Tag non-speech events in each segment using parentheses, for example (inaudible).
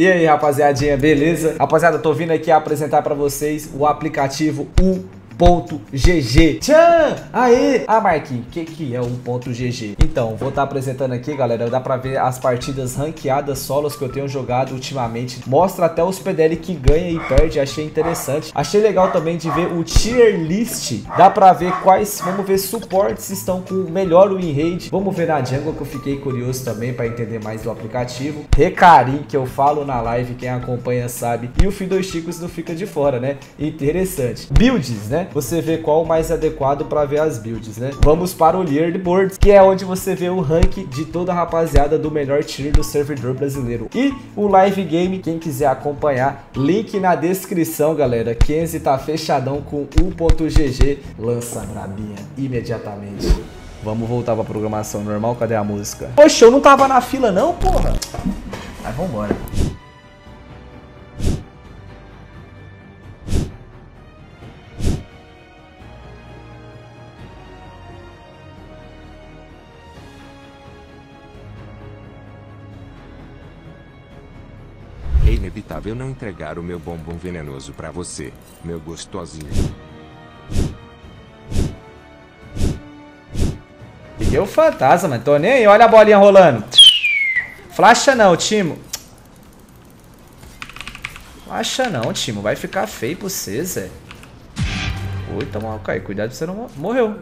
E aí, rapaziadinha, beleza? Rapaziada, tô vindo aqui apresentar pra vocês o aplicativo U .gg. Tchan! Aê! Ah, Marquinhos, o que, que é o .gg? Então, vou estar tá apresentando aqui, galera. Dá pra ver as partidas ranqueadas solos que eu tenho jogado ultimamente. Mostra até os PDL que ganha e perde. Achei interessante. Achei legal também de ver o tier list. Dá pra ver quais, vamos ver, suportes estão com melhor win rate. Vamos ver na jungle que eu fiquei curioso também pra entender mais do aplicativo. Recarim, que eu falo na live, quem acompanha sabe. E o Fim dos Chicos não fica de fora, né? Interessante. Builds, né? Você vê qual o mais adequado para ver as builds, né? Vamos para o leaderboard, que é onde você vê o rank de toda a rapaziada do melhor tier do servidor brasileiro. E o live game, quem quiser acompanhar, link na descrição, galera. Kenzie tá fechadão com 1.gg, lança brabinha imediatamente. Vamos voltar pra programação normal, cadê a música? Poxa, eu não tava na fila não, porra. Mas vambora. Inevitável não entregar o meu bombom venenoso para você, meu gostosinho. O fantasma. Tô nem aí. Olha a bolinha rolando. Flasha não, Timo. Flasha não, Timo. Vai ficar feio pra você, Zé. Oi, tá mal, cair. Cuidado, você não morreu.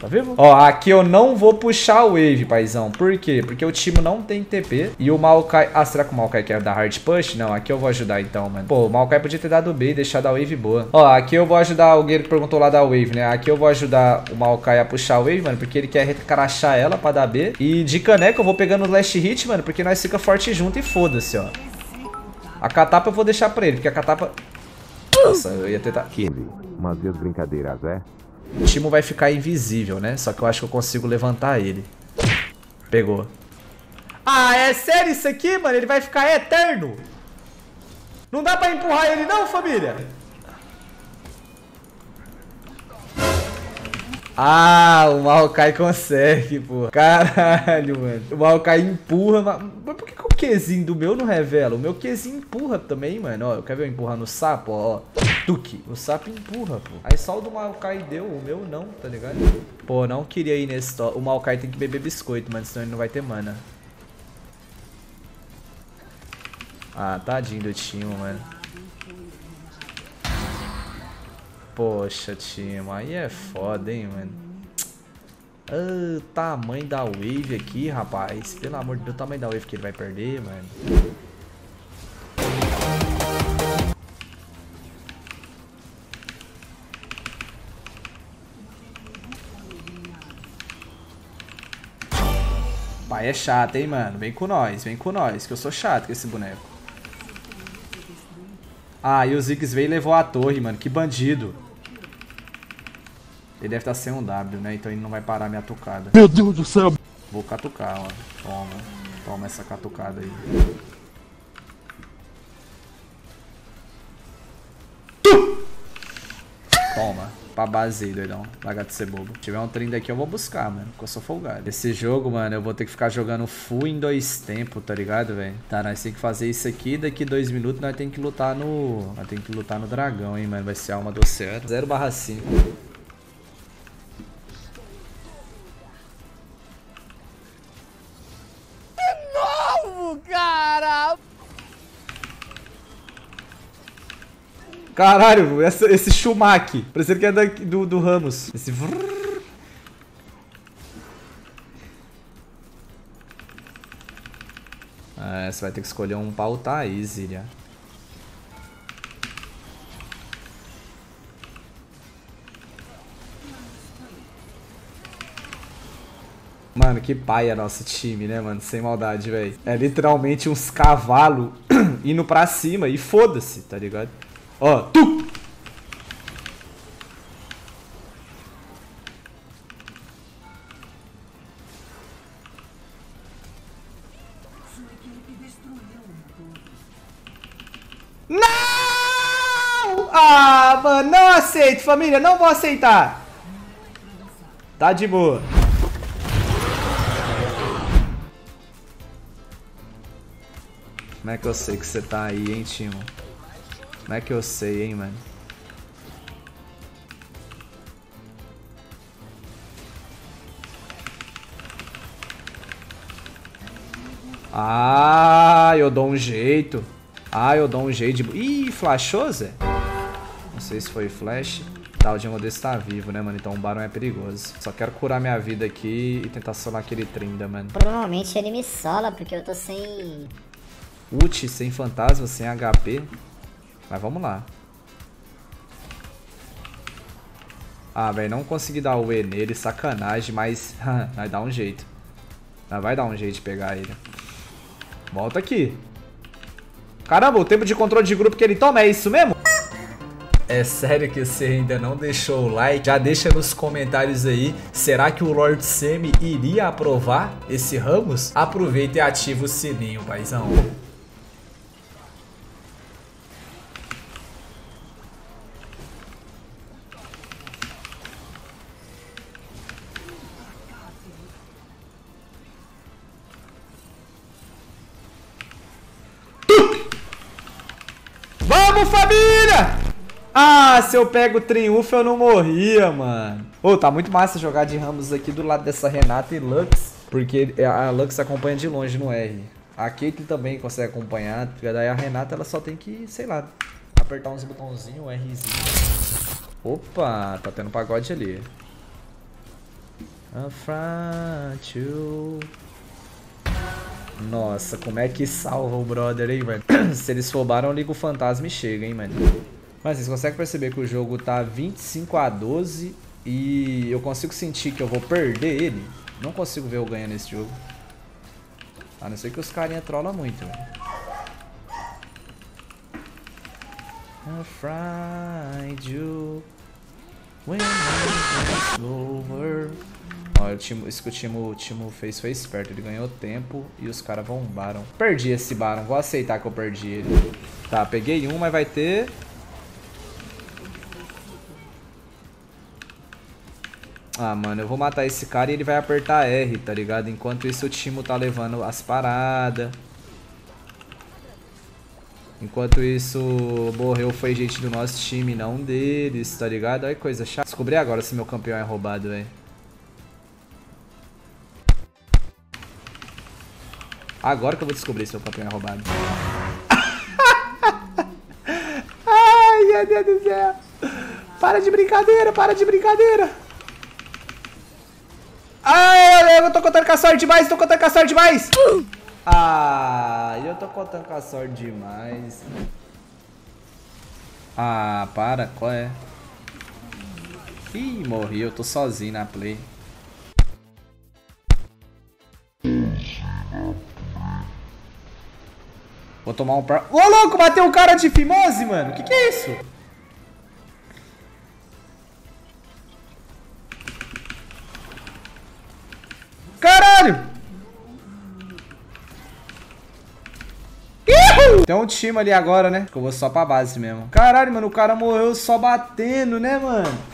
Tá vivo? Ó, aqui eu não vou puxar o wave, paizão. Por quê? Porque o time não tem TP. E o Maokai... Ah, será que o Maokai quer dar hard push? Não, aqui eu vou ajudar então, mano. Pô, o Maokai podia ter dado B e deixado a wave boa. Ó, aqui eu vou ajudar alguém que perguntou lá da wave, né? Aqui eu vou ajudar o Maokai a puxar a wave, mano. Porque ele quer recarachar ela pra dar B. E de caneca eu vou pegando o last hit, mano. Porque nós fica forte junto e foda-se, ó. A catapa eu vou deixar pra ele, porque a catapa... Nossa, eu ia tentar... Kenley, mas as brincadeiras, é? O Timo vai ficar invisível, né? Só que eu acho que eu consigo levantar ele. Pegou. Ah, é sério isso aqui, mano? Ele vai ficar eterno? Não dá pra empurrar ele não, família? Ah, o Maokai consegue, pô. Caralho, mano. O Maokai empurra. Mas por que, que o Qzinho do meu não revela? O meu Qzinho empurra também, mano. Ó, quer ver eu empurrar no sapo? Ó, Tuque. O sapo empurra, pô. Aí só o do Maokai deu, o meu não, tá ligado? Pô, não queria ir nesse top. O Maokai tem que beber biscoito, mano. Senão ele não vai ter mana. Ah, tadinho do Timo, mano. Poxa, Timo, aí é foda, hein, mano. Ah, tamanho da wave aqui, rapaz. Pelo amor de Deus, o tamanho da wave que ele vai perder, mano. Pai é chato, hein, mano. Vem com nós, vem com nós, que eu sou chato com esse boneco. Ah, e o Ziggs veio e levou a torre, mano. Que bandido. Ele deve estar sem um W, né? Então ele não vai parar a minha tocada. Meu Deus do céu. Vou catucar, ó. Toma. Toma essa catucada aí. Toma pra base aí, doidão. Larga de ser bobo. Se tiver um trem daqui, eu vou buscar, mano. Porque eu sou folgado. Esse jogo, mano, eu vou ter que ficar jogando full em dois tempos, tá ligado, velho? Tá, nós tem que fazer isso aqui. Daqui dois minutos nós tem que lutar no... Nós tem que lutar no dragão, hein, mano. Vai ser a alma do oceano. 0 barra 5. Caralho, essa, esse Schumacher. Parecendo que é da, do, do Ramos. Esse... É, você vai ter que escolher um pauta aí, Zilia. Mano, que paia nosso time, né, mano? Sem maldade, velho. É literalmente uns cavalos (clears throat) indo pra cima e foda-se, tá ligado? Ó, tu! Não! Ah, mano, não aceito, família, não vou aceitar. Tá de boa. Como é que eu sei que você tá aí, hein, Timo? Como é que eu sei, hein, mano? Ah, eu dou um jeito. Ah, eu dou um jeito de... Ih, flashou, Zé? Não sei se foi flash. Tá, o Jungle desse tá vivo, né, mano? Então o Baron é perigoso. Só quero curar minha vida aqui e tentar solar aquele Trinda, mano. Provavelmente ele me sola, porque eu tô sem... Ult, sem fantasma, sem HP. Mas vamos lá. Ah, velho, não consegui dar o E nele, sacanagem, mas (laughs) vai dar um jeito. Vai dar um jeito de pegar ele. Volta aqui. Caramba, o tempo de controle de grupo que ele toma é isso mesmo? É sério que você ainda não deixou o like? Já deixa nos comentários aí. Será que o Lord Semi iria aprovar esse Ramos? Aproveita e ativa o sininho, paizão. Vamos, família! Ah, se eu pego o triunfo eu não morria, mano. Ô, oh, tá muito massa jogar de Ramos aqui do lado dessa Renata e Lux. Porque a Lux acompanha de longe no R. A Caitlyn também consegue acompanhar. Daí a Renata ela só tem que, sei lá, apertar uns botãozinhos, um Rzinho. Opa, tá tendo pagode ali. front you. Nossa, como é que salva o brother, hein, mano? (clears throat) Se eles roubaram, liga o fantasma e chega, hein, mano. Mas vocês conseguem perceber que o jogo tá 25 a 12 e eu consigo sentir que eu vou perder ele? Não consigo ver eu ganhando esse jogo. A não ser que os carinha trollam muito, velho. I you when I over. Ó, o isso que o Timo, o fez foi esperto. Ele ganhou tempo e os caras bombaram. Perdi esse Baron. Vou aceitar que eu perdi ele. Tá, peguei um, mas vai ter... Ah, mano, eu vou matar esse cara e ele vai apertar R, tá ligado? Enquanto isso o Timo tá levando as paradas. Enquanto isso, morreu foi gente do nosso time, não deles, tá ligado? Olha que coisa chata. Descobri agora se meu campeão é roubado, velho. Agora que eu vou descobrir se o campeão é roubado. (laughs) Ai, meu Deus do céu. Para de brincadeira, para de brincadeira. Ai, eu tô contando com a sorte demais, tô contando com a sorte demais. Ah, eu tô contando com a sorte demais. Ah, para, qual é? Ih, morri, eu tô sozinho na play. Vou tomar um par... Ô, louco, bateu um cara de fimose, mano. Que que é isso? Caralho! Tem um time ali agora, né? Que eu vou só pra base mesmo. Caralho, mano, o cara morreu só batendo, né, mano?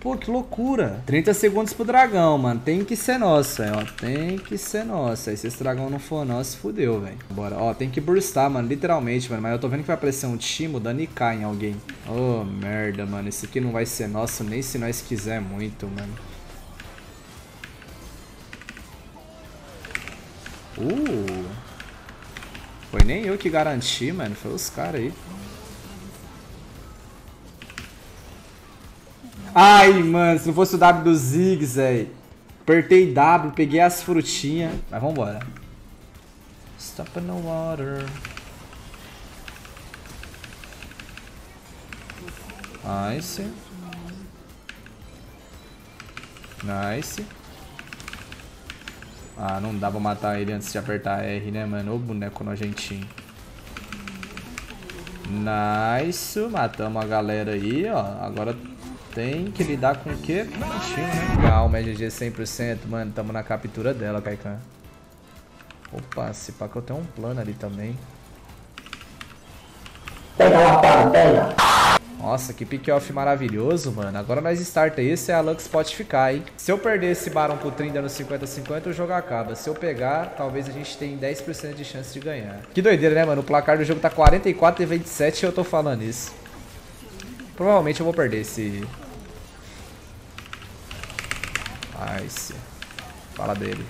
Pô, que loucura. 30 segundos pro dragão, mano. Tem que ser nosso, ó. Tem que ser nosso. Aí se esse dragão não for nosso, fudeu, velho. Bora. Ó, tem que burstar, mano. Literalmente, mano. Mas eu tô vendo que vai aparecer um Timo dando IK em alguém. Oh, merda, mano. Esse aqui não vai ser nosso nem se nós quiser muito, mano. Uh. Foi nem eu que garanti, mano. Foi os caras aí. Ai, mano, se não fosse o W do Ziggs, velho. Apertei W, peguei as frutinhas. Mas vambora. Stop in the water. Nice. Nice. Ah, não dá pra matar ele antes de apertar R, né, mano? Ô boneco nojentinho. Nice. Matamos a galera aí, ó. Agora tem que lidar com o quê? Bonitinho, né? Calma, é GG 100%, mano. Tamo na captura dela, Kaikan. Opa, se pá que eu tenho um plano ali também. Pega lá, pega, pega. Nossa, que pick-off maravilhoso, mano. Agora nós starta esse e a Lux pode ficar, hein? Se eu perder esse Baron pro Trin dando 50-50, o jogo acaba. Se eu pegar, talvez a gente tenha 10% de chance de ganhar. Que doideira, né, mano? O placar do jogo tá 44 e 27 e eu tô falando isso. Provavelmente eu vou perder esse... Nice. Fala dele.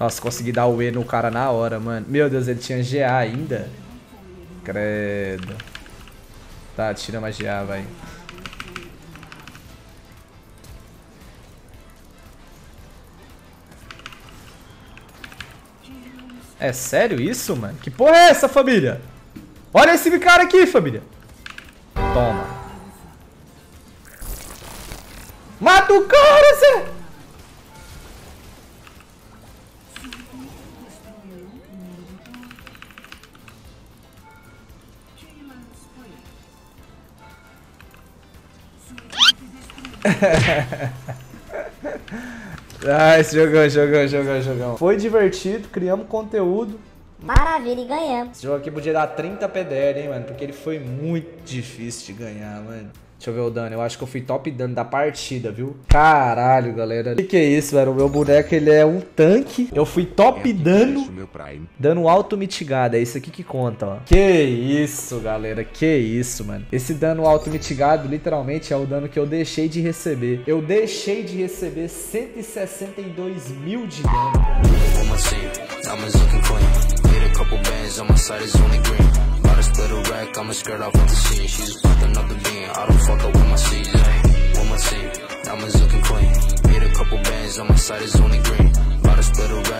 Nossa, consegui dar o E no cara na hora, mano. Meu Deus, ele tinha GA ainda. Credo. Tá, tira mais GA, vai. É sério isso, mano? Que porra é essa, família? Olha esse cara aqui, família. Toma. Mata o cara, Zé! (laughs) ah, esse jogão, jogão, jogão, jogão. Foi divertido, criamos conteúdo. Maravilha, e ganhamos. Esse jogo aqui podia dar 30 PDR, hein, mano? Porque ele foi muito difícil de ganhar, mano. Deixa eu ver o dano. Eu acho que eu fui top dano da partida, viu? Caralho, galera. O que, que é isso, velho? O meu boneco, ele é um tanque. Eu fui top É dano. Meu Prime. Dano auto mitigado, é isso aqui que conta, ó. Que isso, galera, que isso, mano. Esse dano auto mitigado, literalmente, é o dano que eu deixei de receber. Eu deixei de receber 162 mil de dano. Split a rack, I'ma skirt off at the scene. She's with another being. I don't fuck up with my seeds. With my team, diamonds looking clean. Made a couple bands on my side is only green. About to split a